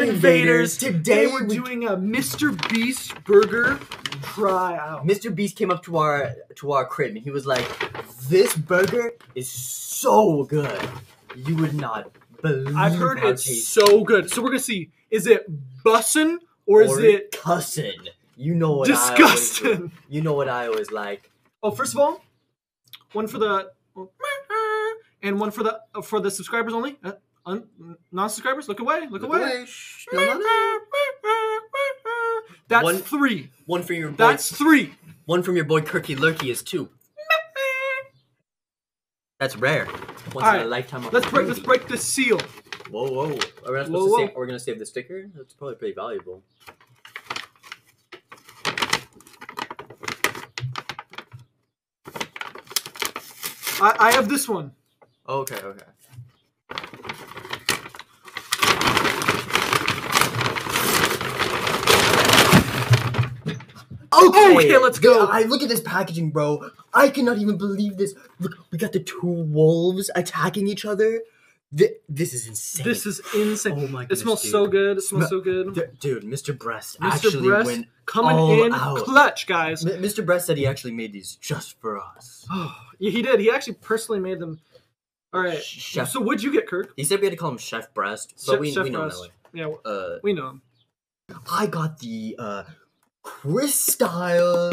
Invaders. Today Today we're we- doing a Mr. Beast burger tryout. Mr. Beast came up to our to our crib and he was like, "This burger is so good. You would not believe I've heard it's tasty so good. So we're gonna see: is it bussin' or is it cussin'. You know what I always do. disgusting? You know what I always like. Oh, first of all, one for the and one for the uh, for the subscribers only. Un, non-subscribers, look away, look, away. Shh, no, no, no. That's One- three. One for your boy. That's three. one from your boy Kirky Lurky is two. That's rare. Once in a lifetime Let's break. Let's break the seal. Whoa, whoa. Are we not supposed Whoa, to whoa. save? We're gonna save the sticker. That's probably pretty valuable. I, I have this one. Okay, okay. Okay, let's go. I look at this packaging, bro. I cannot even believe this. Look, we got the two wolves attacking each other. Th- this is insane. This is insane. Oh my god! it smells dude. so good. It smells Smell- so good. D- dude, Mr. Breast Mr. actually Breast went. coming in out. clutch, guys. M- Mr. Breast said he actually made these just for us. Oh, yeah, he did. He actually personally made them. All right. Chef. So what'd you get, Kirk? He said we had to call him Chef Breast, but Chef- we, Chef we know Breast. Yeah. Uh, we know him. I got the uh Chris style.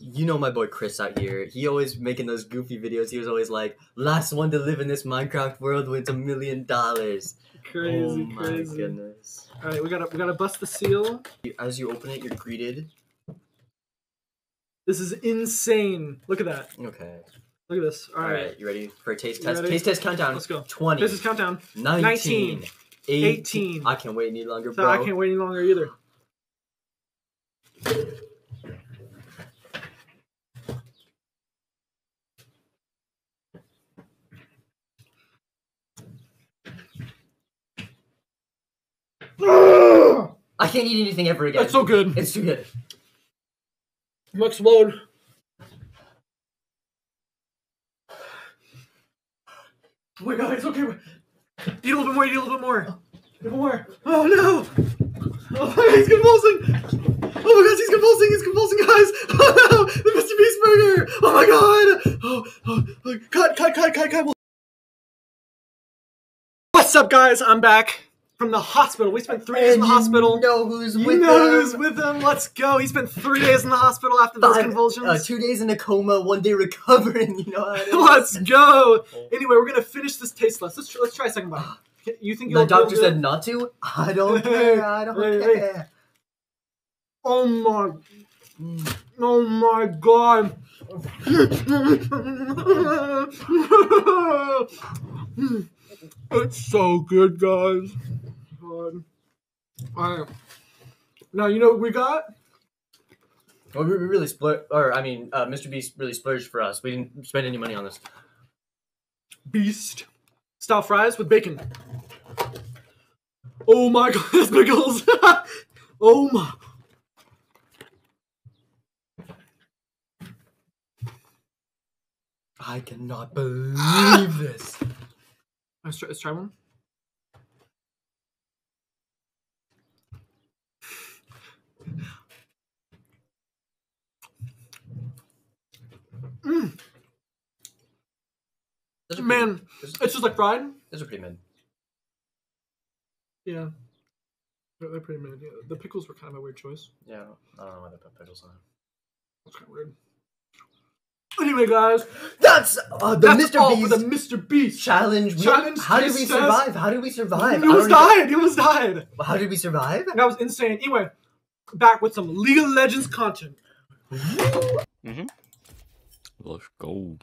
You know my boy Chris out here. He always making those goofy videos. He was always like, "Last one to live in this Minecraft world wins a million dollars." Crazy, oh my crazy. goodness! All right, we gotta we gotta bust the seal. As you open it, you're greeted. This is insane. Look at that. Okay. Look at this. All All right. right. You ready for a taste You test? ready? Taste test countdown. Let's go. Twenty. This is countdown. 19, 19, 18. 18. I can't wait any longer, So bro. I can't wait any longer either. I can't eat anything ever again. That's so good. It's too good. I'm explode. Oh my god, it's okay. Eat a little bit more, eat a little bit more. A little more. Oh no! Oh my god, he's convulsing! Oh my god, he's convulsing, he's convulsing, guys! Oh no! The Mr. Beast burger! Oh my god! Oh, oh, oh. Cut, cut, cut, cut, cut. What's up, guys? I'm back from the hospital. We spent three days in the And you hospital. know who's You with know them. who's with him. Let's go. He spent three days in the hospital after those convulsions. Uh, two days in a coma, one day recovering. You know how it is. Let's go. Anyway, we're gonna finish this taste test. Let's try, let's try a second bite. You think The doctor said it? not to. I don't care. I don't Wait, wait. "Oh my, oh my god." it's so good, guys. All right. Now you know what we got. Well, we we really split, or I mean, uh, Mr. Beast really splurged for us. We didn't spend any money on this. Beast style fries with bacon. Oh my god, that's pickles. oh my. I cannot believe this. Let's try, let's try one. Mm, Those are pretty- man, those, it's just like fried. those are pretty mid. Yeah. They're, they're pretty mid. Yeah, the pickles were kind of a weird choice. Yeah, I don't know why they put pickles on. it. That's kind of weird. Anyway, guys, That's uh, the that's Mr. all Beast for the Mr. Beast challenge. We- Challenge How did we taste test. survive? How did we survive? He I almost don't died. He almost died. How did we survive? That was insane. Anyway, back with some League of Legends content. Let's go.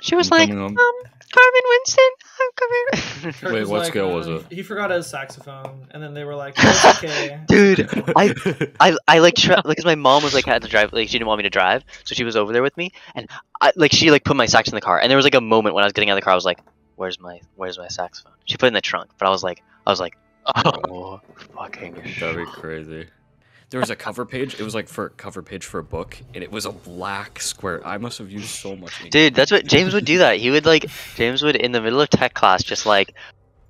She was like, um, on. Carmen Winston, I'm coming. Wait, was what like, skill was uh, it? He forgot his saxophone, and then they were like, "It's okay." Dude, I, I, I like, tra- like, cause my mom was like had to drive, like she didn't want me to drive, so she was over there with me, and I, like, she like put my sax in the car, and there was like a moment when I was getting out of the car, I was like, "Where's my, where's my saxophone?" She put it in the trunk, but I was like, I was like, oh, fucking That'd be crazy. There was a cover page. It was like for a cover page for a book, and it was a black square. I must have used so much ink. Dude, that's what James would do. That he would like, James would in the middle of tech class just like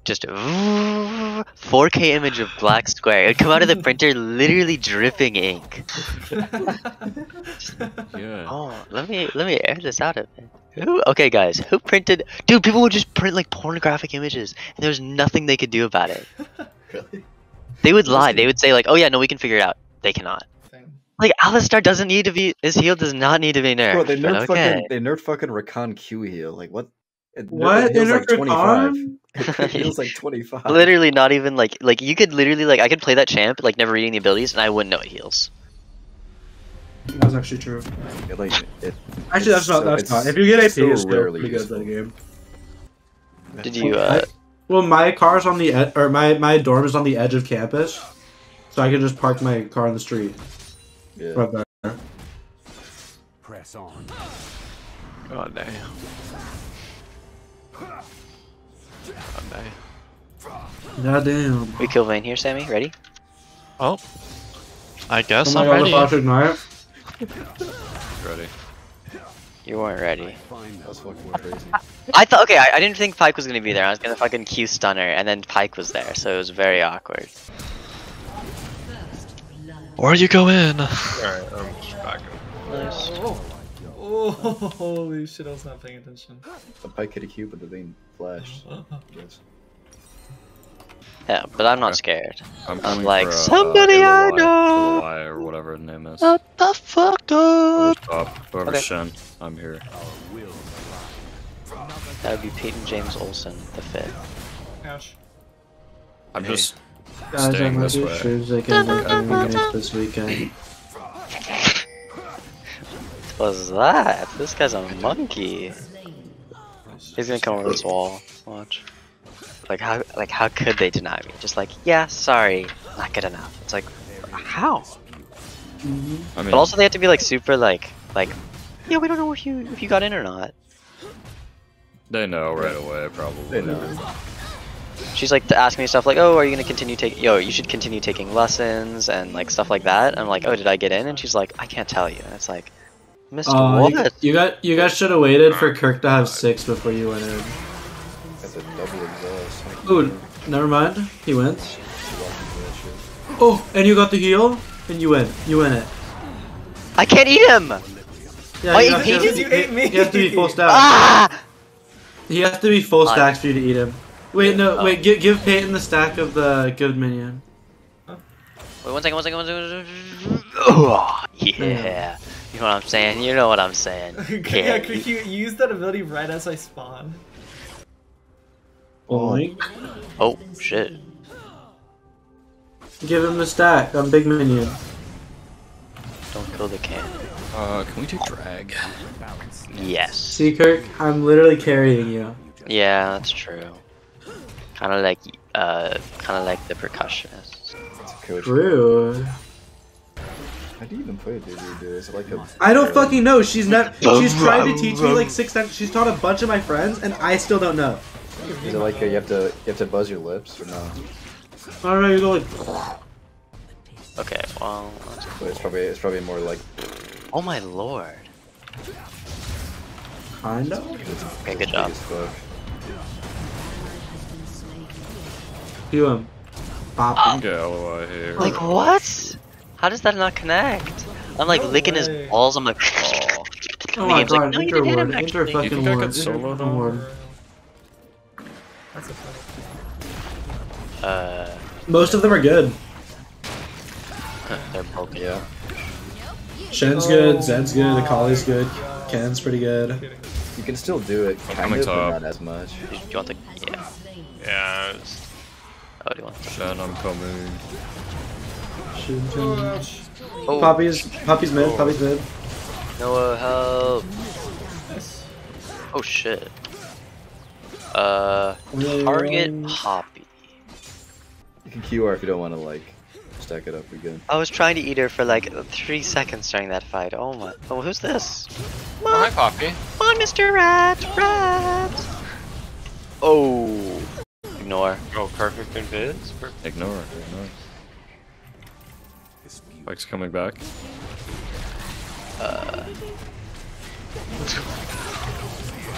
just 4K image of black square. It would come out of the printer literally dripping ink. Yeah. Oh, let me let me air this out a bit. Who? Okay, guys, who printed? Dude, people would just print like pornographic images, and there was nothing they could do about it. really? They would lie. They would say like, "Oh yeah, no, we can figure it out." They cannot. Thing. Like Alistar doesn't need to be. His heal does not need to be nerfed. Bro, they but nerfed okay. fucking they nerfed fucking Rakan Q heal. Like what? What? It heals like twenty five. Rakan? It heals like twenty five. Literally, not even like like you could literally like I could play that champ like never reading the abilities, and I wouldn't know it heals. That's actually true. It, like it. Actually, that's not. so- That's not. If you get AP, so it's still rarely pretty good at that game. Did you? uh Well, my car's on the ed- or my my dorm is on the edge of campus, so I can just park my car in the street Yeah. right there. Press on. God damn. God damn. God damn. We kill Vayne here, Sammy. Ready? Oh. I Oh guess my I'm god, the ready. flash ignite. Ready. You weren't ready. That's fucking crazy. I thought okay. I, I didn't think Pyke was gonna be there. I was gonna fucking Q stunner, and then Pyke was there, so it was very awkward. Where you go in? Alright, I'm just backing. Nice. Oh, holy shit! I was not paying attention. The Pyke hit a cube, but the Vayne flashed. Yes. Yeah, but I'm not Okay. scared. I'm, I'm coming like, for, uh, "Somebody I Illaoi- know." Illaoi or whatever his name is. What the fuck, Whoever's dude? top, whoever's Okay. Shen, I'm here. That would be Peyton James Olsen, the fifth. Gosh. I'm just Guys, I staying might this be way. shoes again against this weekend. What's that? This guy's a monkey. He's gonna come over this wall. Watch. Like how? Like how could they deny me? Just like, yeah, sorry, not good enough. It's like, how? I mean, But also they have to be like super like like, yeah, we don't know if you if you got in or not. they know right away, probably. They know. She's like to ask me stuff like, oh, are you gonna continue taking? Yo, you should continue taking lessons and like stuff like that. I'm like, oh, did I get in? And she's like, I can't tell you. And it's like, Mr. Uh, you, what? you got you guys should have waited for Kirk to have six before you went in. That's a double exhaust. Like, Ooh, never mind. He went. she walked into that shit. Oh, and you got the heal, and you win. You win it. I can't eat him. Yeah, Why you you have, you, have, you ate me. He has to be full stack. Ah! He has to be full Fine. stacks for you to eat him. Wait, no, Oh. wait. Give give Peyton the stack of the good minion. Wait, one second, one second, one second. Oh, yeah. You know what I'm saying? You know what I'm saying. yeah, could you use that ability right as I spawn? Boink. Oh, shit. Give him the stack on big minion. Don't kill the can. Uh, can we do drag? Yes. See, Kirk, I'm literally carrying you. Yeah, that's true. Kind of like, uh, kind of like the percussionist. It's a coach. True. How do you even play Dizzy, dude? Is it like a? I don't fucking know. She's not. She's tried to teach me like six times. She's taught a bunch of my friends, and I still don't know. Is it like a, you have to you have to buzz your lips or no? I don't know. You go like. Okay, well, that's But it's probably it's probably more like Oh my lord. Kind of. Okay, good job. As fuck. Do him. Bop. Get LOI here. Like, what? How does that not connect? I'm like No licking way. his balls, I'm like, Oh, Oh the my game's like, god, no, you enter didn't him, ward. Enter actually. fucking think I could Enter solo fucking though? ward. That's a funny. uh, Most of them are good. they're broken. Yeah. Shen's good, Zed's good, Akali's good, Ken's pretty good. You can still do it, kind coming of, but not as much. Do you want the, yeah. Yeah, it's- Oh, do you want the, Shen, I'm coming. oh, Poppy's, Poppy's mid, Poppy's mid. Noah, help. Oh shit. Uh, target Poppy. You can QR if you don't want to like stack it up again. I was trying to eat her for like three seconds during that fight. Oh my. Oh, who's this? oh, hi, Poppy. Come on, Mr. Rat! Rat! Oh. Ignore. Oh, perfect invis. Perfect. Ignore it. Ignore it. Mike's coming back. Uh,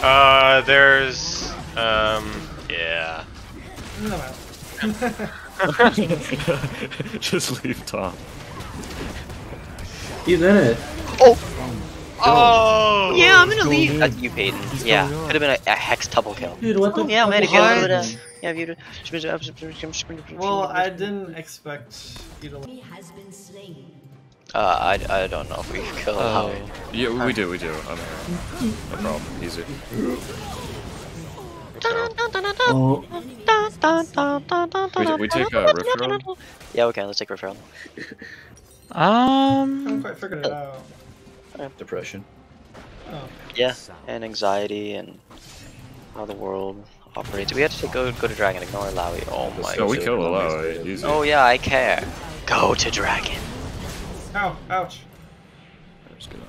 Uh, there's, um, yeah. No, Just leave Tom. He's in it. Oh! Yeah, I'm gonna leave. That's you, Peyton. Yeah, could have been a, a hex double kill. Dude, what the Oh, yeah, man, if you What? would have. Yeah, if you Well, I didn't expect you to. Uh, I, I don't know if we kill Oh. Howie. Yeah, we do, we do. I'm here. No problem. Easy. Oh, We, we take uh, Rift Herald? Yeah, okay, let's take referral. I Um. haven't quite figured it out. I have depression. Oh. Yeah, and anxiety and how the world operates. We have to take, go go to Dragon. Ignore Lowy. Oh my. No, we Easy. kill Illaoi. Easy. Oh yeah, I care. Go to Dragon. Ow! Ouch! Just gonna.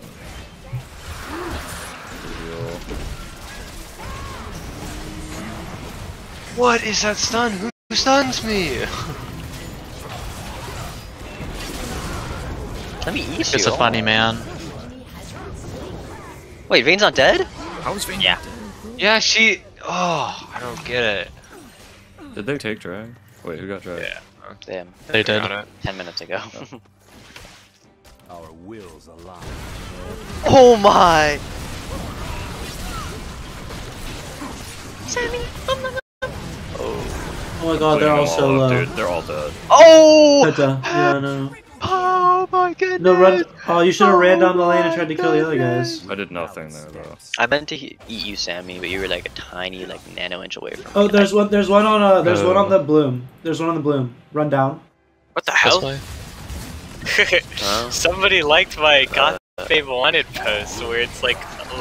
What is that stun? Who who stuns me? Let me eat It's you. a funny man. Wait, Vayne's not dead? How is Vayne? Yeah. Yeah, she. Oh, I don't get it. Did they take drag? Wait, who got drag? Yeah. Damn. They did. It. Ten minutes ago. Our wills align. oh my! Oh. oh my god, they're all so low. Dude, they're all dead. Oh! Penta, yeah, no. Oh my goodness! No, run. Oh, you should have ran down the lane and tried to kill the other guys. I did nothing there though. I meant to eat you, Sammy, but you were like a tiny, like nano inch away from Oh, me. there's one. There's one on. Uh, there's one on Oh. the bloom. There's one on the bloom. Run down. What the hell? Somebody liked my God Babe Wanted post where it's like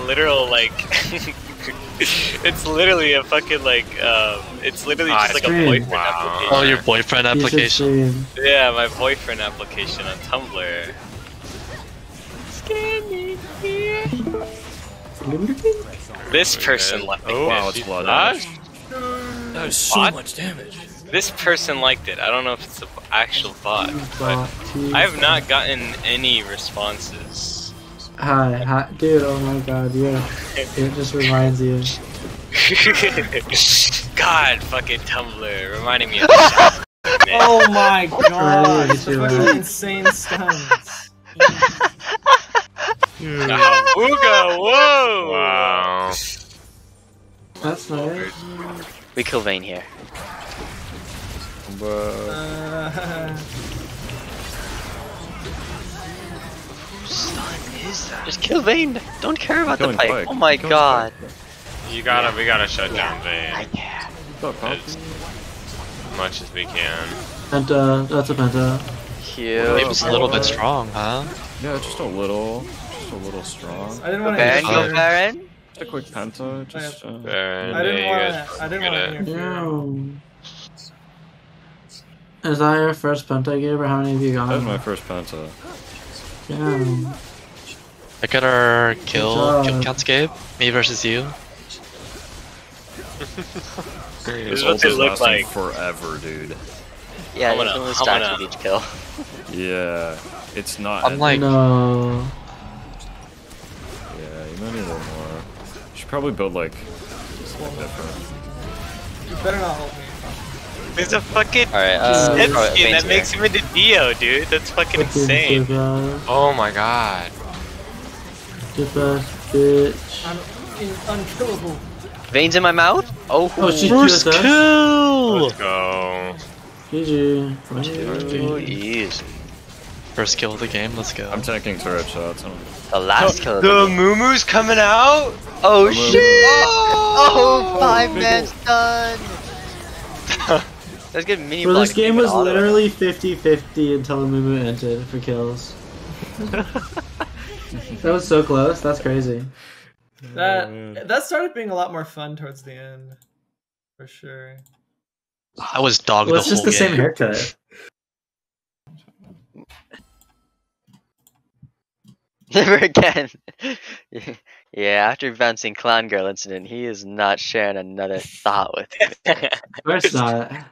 literal like it's literally a fucking like um it's literally just like a screen. boyfriend Wow. application. Oh, your boyfriend application. Yeah, my boyfriend application on Tumblr. This person liked Oh, wow, it's it. blood. Huh? That is so much damage. This person liked it. I don't know if it's an actual bot, but Bot, T. I have not gotten any responses. Hi, hi, dude. Oh my god, yeah. It just reminds you. God, fucking Tumblr, reminding me of that. Oh my god! Fucking insane stuns. Ah, Booga, whoa! Wow. That's nice. We kill Vayne here. But Uh, Just kill Vayne. Don't care about the Killing pipe. Pyke. Oh my Killing god. You gotta, we gotta shut down I Vayne care. Fuck as much as we can. Penta. That's a penta. Cute. It was a little bit strong, huh? Yeah, just a little, just a little strong. I didn't want to Baron, go interfere. Baron. Just a quick penta, just. Uh, Baron, I didn't yeah, want you guys to. I didn't want to. interfere. Damn. Is that your first penta, Gabe, or how many have you got? that was my first penta. Damn. Look at our kill job. kill counts, Gabe. Me versus you. This is ult what they look lasting like. forever, dude. Yeah, I'm there's gonna- only I'm stacks with each kill. Yeah, it's not. I'm like, No. Yeah, you might need a little more. You should probably build like something different. You better not hold me. There's a fucking Alright, uh, skin that makes him into Dio, dude. That's fucking Fucking insane. Oh my god. Good ass bitch. I'm in- unkillable. Vayne's in my mouth? Oh, Oh, she's first QSS? kill. Let's go. GG. Ooh, easy. First kill of the game. Let's go. I'm tanking turret shots. I'm- The last kill of The the game. Moomoo's coming out? Oh I'm shit! a- Oh, five man's done! That's good mini Bro, this game was auto. literally 50-50 until the Mumu ended for kills. that was so close. That's crazy. That oh, that started being a lot more fun towards the end, for sure. I was dog Well, the it's just whole the game. same haircut. Never again. yeah, after bouncing Clown Girl incident, he is not sharing another thought with me. Of course not.